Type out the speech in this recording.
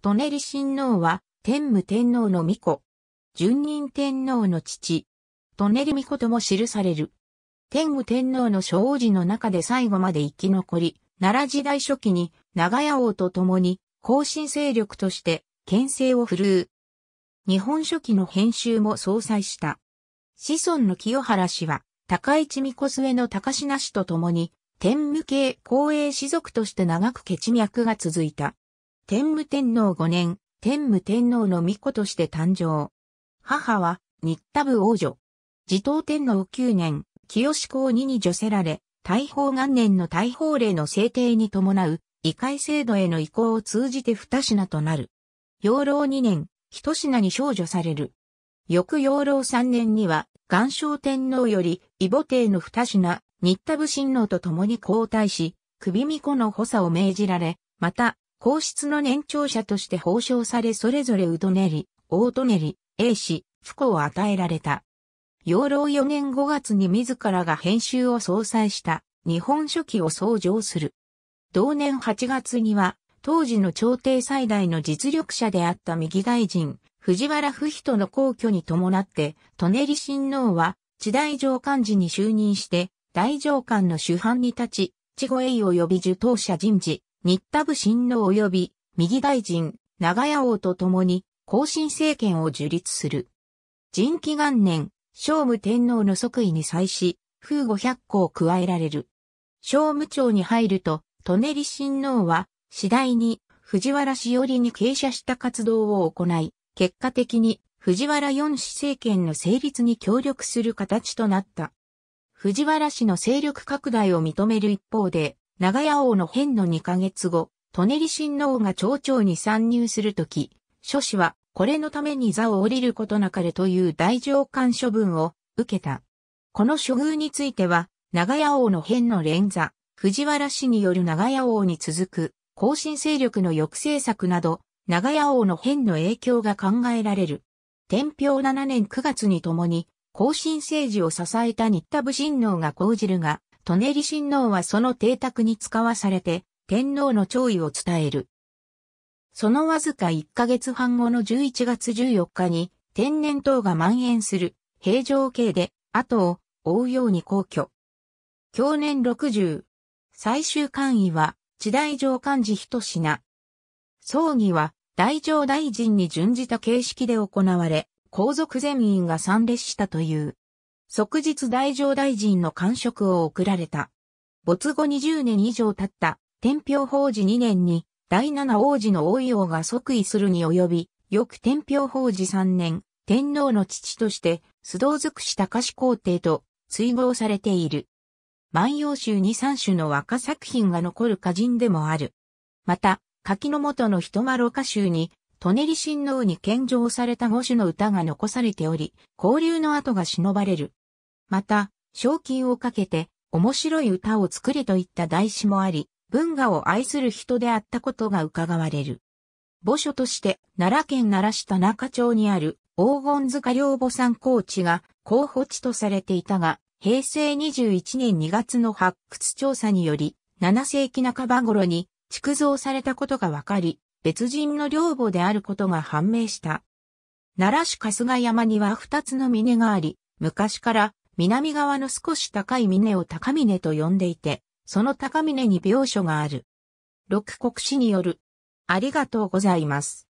舎人親王は天武天皇の巫女。順任天皇の父。舎人巫女とも記される。天武天皇の小王子の中で最後まで生き残り、奈良時代初期に長屋王と共に後進勢力として牽制を振るう。日本書紀の編集も総裁した。子孫の清原氏は、高市巫女末の高品氏と共に、天武系公営士族として長く血脈が続いた。天武天皇5年、天武天皇の巫女として誕生。母は、新田部王女。持統天皇9年、清志公2に除せられ、大宝元年の大宝令の制定に伴う、異界制度への移行を通じて二品となる。養老2年、一品に少女される。翌養老3年には、元正天皇より、異母帝の二品、新田部親王と共に交代し、首巫女の補佐を命じられ、また、皇室の年長者として報奨されそれぞれウドネリ、オートネリ、英氏、不幸を与えられた。養老4年5月に自らが編集を総裁した日本書紀を創上する。同年8月には当時の朝廷最大の実力者であった右大臣、藤原不人の皇居に伴って、舎人親王は、地大上官時に就任して、大上官の主犯に立ち、地護衛及び受討者人事、新田部親王及び右大臣、長屋王と共に、後進政権を樹立する。人気元年、聖武天皇の即位に際し、風五百個を加えられる。聖武庁に入ると、舎人親王は、次第に、藤原氏よりに傾斜した活動を行い、結果的に、藤原四氏政権の成立に協力する形となった。藤原氏の勢力拡大を認める一方で、長屋王の変の2ヶ月後、舎人親王が町長に参入するとき、諸氏はこれのために座を降りることなかれという大上官処分を受けた。この処遇については、長屋王の変の連座、藤原氏による長屋王に続く、後進勢力の抑制策など、長屋王の変の影響が考えられる。天平7年9月に共に、後進政治を支えた新田部親王が講じるが、舎人親王はその邸宅に使わされて、天皇の弔意を伝える。そのわずか1ヶ月半後の11月14日に、天然痘が蔓延する、平城系で、後を追うように皇居。去年60。最終官位は、地大上官寺人品。葬儀は、大上大臣に準じた形式で行われ、皇族全員が参列したという。即日大乗大臣の官職を贈られた。没後20年以上経った天平法事2年に第七王子の王位王が即位するに及び、翌天平法事3年、天皇の父として須藤尽くし高志皇帝と追号されている。万葉集に三種の和歌作品が残る歌人でもある。また、柿の元の人丸歌集に舎人親王に献上された五種の歌が残されており、交流の跡が忍ばれる。また、賞金をかけて面白い歌を作れといった題詞もあり、文化を愛する人であったことが伺われる。墓所として奈良県奈良市田中町にある黄金塚両母山高地が候補地とされていたが、平成21年2月の発掘調査により、7世紀半ば頃に築造されたことが分かり、別人の寮母であることが判明した。奈良市春日山には二つの峰があり、昔から南側の少し高い峰を高峰と呼んでいて、その高峰に描所がある。六国史による。ありがとうございます。